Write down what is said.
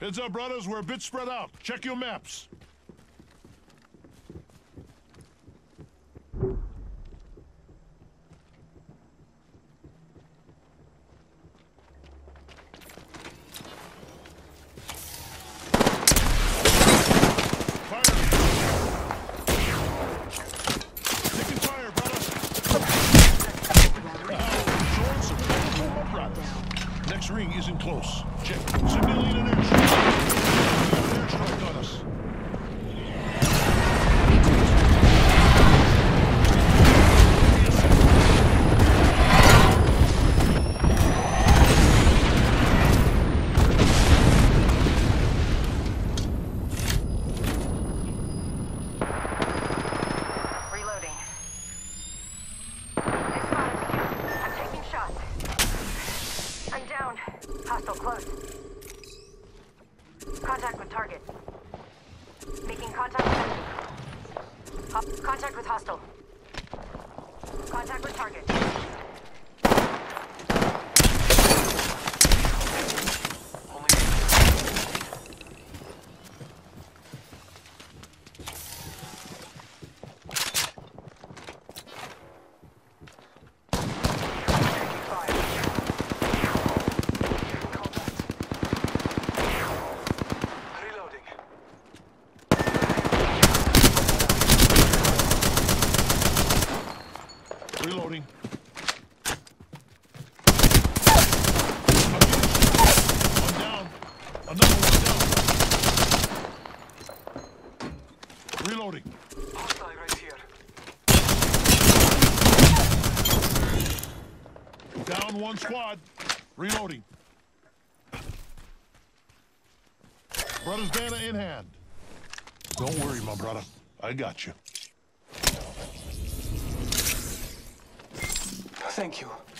Heads up, brothers. We're a bit spread out. Check your maps. Next ring isn't close. Check. Civilian airstrike. We airstrike on us. Hostile close. Contact with target. Making contact with. Hop- contact with hostile. Contact with target. Reloading. One down. One down. Reloading. Hostile right here. Down one squad. Reloading. Brother's banner in hand. Don't worry, my brother. I got you. Thank you.